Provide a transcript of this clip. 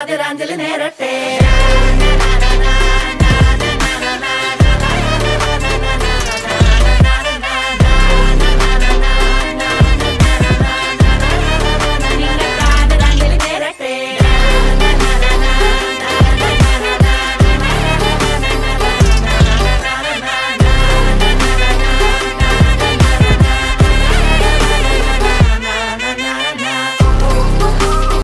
Grazie Angelina Rafferi.